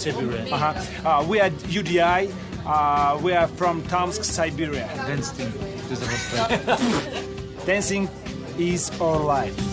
Siberia. Uh-huh. Uh, we are UDI. Uh, we are from Tomsk, Siberia. Dancing Dancing is our life.